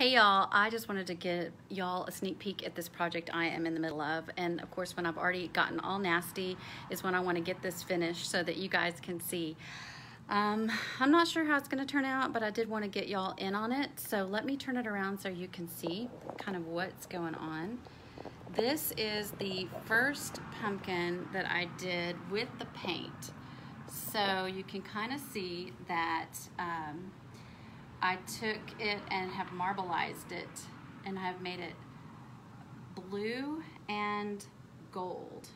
Hey y'all, I just wanted to give y'all a sneak peek at this project I am in the middle of. And of course, when I've already gotten all nasty is when I wanna get this finished so that you guys can see. Um, I'm not sure how it's gonna turn out, but I did wanna get y'all in on it. So let me turn it around so you can see kind of what's going on. This is the first pumpkin that I did with the paint. So you can kind of see that um, I took it and have marbleized it and I've made it blue and gold.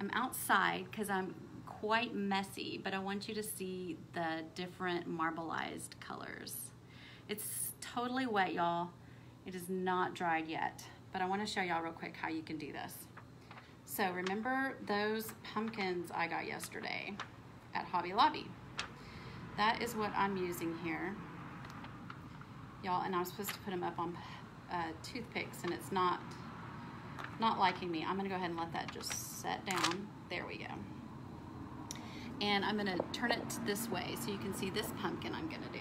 I'm outside because I'm quite messy, but I want you to see the different marbleized colors. It's totally wet, y'all. It is not dried yet, but I want to show y'all real quick how you can do this. So remember those pumpkins I got yesterday at Hobby Lobby? That is what I'm using here y'all, and I was supposed to put them up on uh, toothpicks, and it's not not liking me. I'm gonna go ahead and let that just set down. There we go. And I'm gonna turn it this way so you can see this pumpkin I'm gonna do.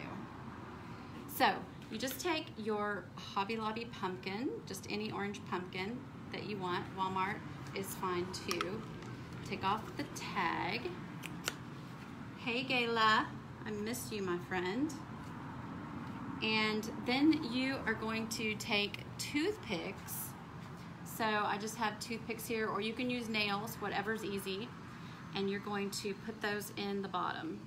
So you just take your Hobby Lobby pumpkin, just any orange pumpkin that you want. Walmart is fine too. Take off the tag. Hey Gayla, I miss you, my friend. And then you are going to take toothpicks. So I just have toothpicks here, or you can use nails, whatever's easy. And you're going to put those in the bottom.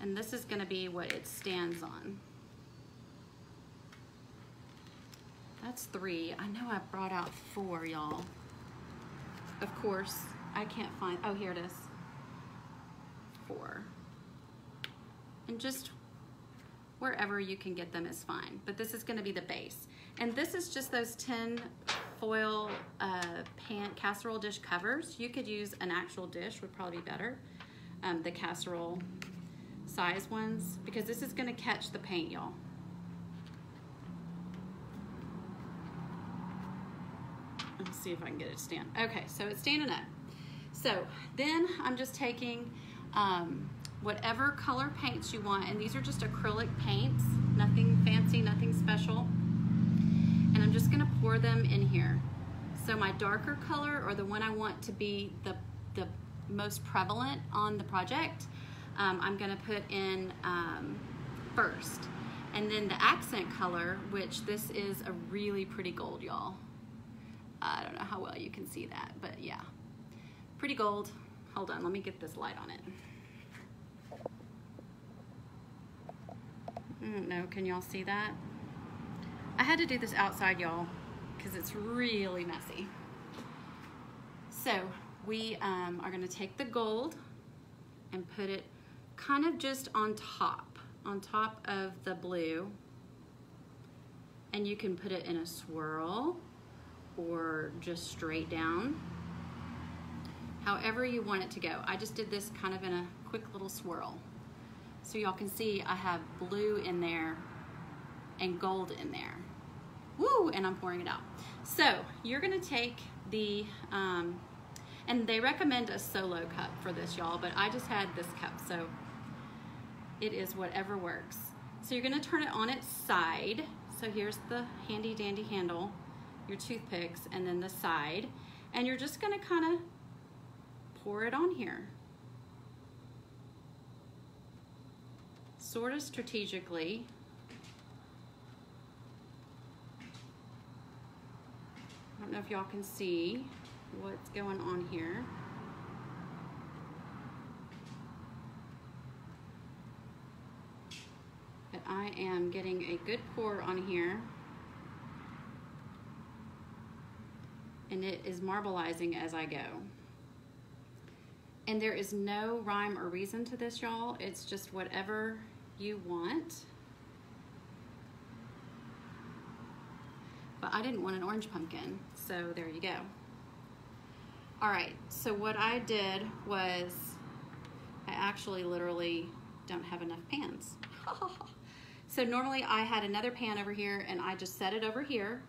And this is gonna be what it stands on. That's three. I know I brought out four, y'all. Of course, I can't find, oh, here it is. Four. And just wherever you can get them is fine. But this is gonna be the base. And this is just those tin foil uh, pan casserole dish covers. You could use an actual dish, would probably be better. Um, the casserole size ones, because this is gonna catch the paint, y'all. Let's see if I can get it to stand. Okay, so it's standing up. So then I'm just taking um, whatever color paints you want. And these are just acrylic paints, nothing fancy, nothing special. And I'm just gonna pour them in here. So my darker color or the one I want to be the, the most prevalent on the project, um, I'm gonna put in um, first. And then the accent color, which this is a really pretty gold, y'all. I don't know how well you can see that, but yeah. Pretty gold. Hold on, let me get this light on it. I don't know, can y'all see that? I had to do this outside, y'all, because it's really messy. So we um, are gonna take the gold and put it kind of just on top, on top of the blue. And you can put it in a swirl or just straight down. However you want it to go. I just did this kind of in a quick little swirl. So y'all can see I have blue in there and gold in there. Woo, and I'm pouring it out. So you're gonna take the, um, and they recommend a solo cup for this, y'all, but I just had this cup, so it is whatever works. So you're gonna turn it on its side. So here's the handy dandy handle, your toothpicks, and then the side. And you're just gonna kinda pour it on here. Sort of strategically. I don't know if y'all can see what's going on here. But I am getting a good pour on here. And it is marbleizing as I go. And there is no rhyme or reason to this, y'all. It's just whatever you want. But I didn't want an orange pumpkin, so there you go. All right, so what I did was, I actually literally don't have enough pans. so normally I had another pan over here and I just set it over here,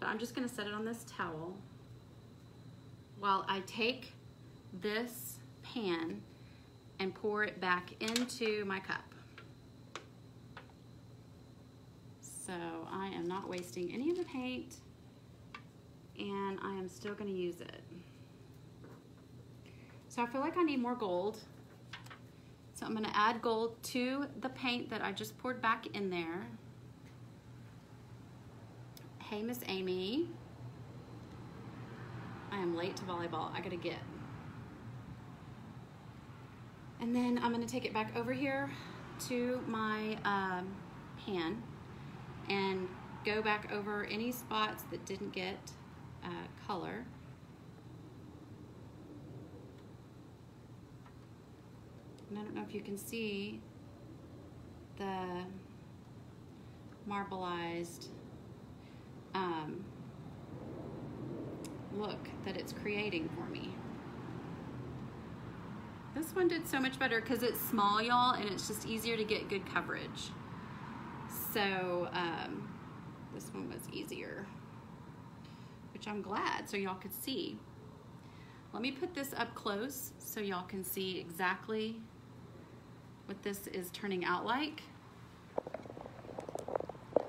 but I'm just gonna set it on this towel while I take this pan and pour it back into my cup. So I am not wasting any of the paint and I am still gonna use it. So I feel like I need more gold. So I'm gonna add gold to the paint that I just poured back in there. Hey, Miss Amy. I am late to volleyball. I gotta get. And then I'm gonna take it back over here to my um, pan and go back over any spots that didn't get uh, color. And I don't know if you can see the marbleized um, look that it's creating for me. This one did so much better because it's small, y'all, and it's just easier to get good coverage. So um, this one was easier, which I'm glad so y'all could see. Let me put this up close so y'all can see exactly what this is turning out like.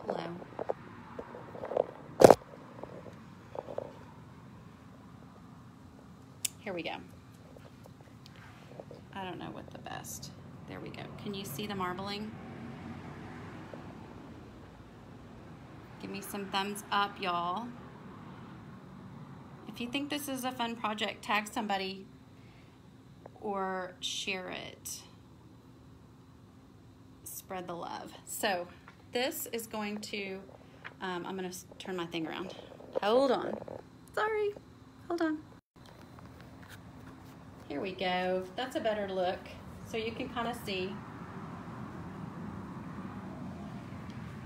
Hello. Here we go. I don't know what the best. There we go. Can you see the marbling? Give me some thumbs up, y'all. If you think this is a fun project, tag somebody or share it spread the love. So this is going to, um, I'm going to turn my thing around. Hold on. Sorry. Hold on. Here we go. That's a better look. So you can kind of see.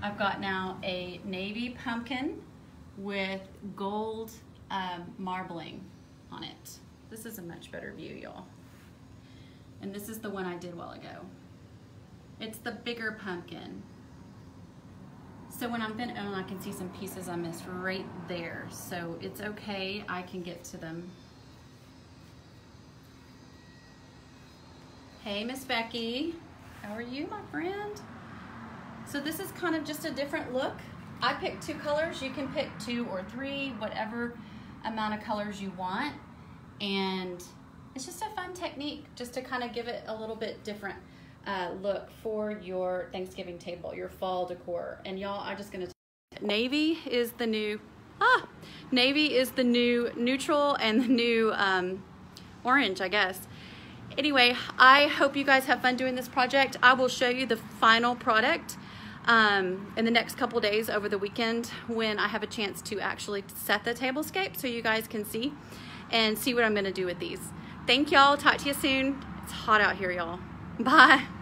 I've got now a navy pumpkin with gold um, marbling on it. This is a much better view, y'all. And this is the one I did while ago. It's the bigger pumpkin. So when I'm bent I can see some pieces I missed right there. So it's okay, I can get to them. Hey, Miss Becky. How are you, my friend? So this is kind of just a different look. I picked two colors. You can pick two or three, whatever amount of colors you want. And it's just a fun technique just to kind of give it a little bit different uh, look for your Thanksgiving table, your fall decor. And y'all, I'm just gonna, navy is the new, ah, navy is the new neutral and the new um, orange, I guess. Anyway, I hope you guys have fun doing this project. I will show you the final product um, in the next couple days over the weekend when I have a chance to actually set the tablescape so you guys can see and see what I'm gonna do with these. Thank y'all, talk to you soon. It's hot out here, y'all. Bye.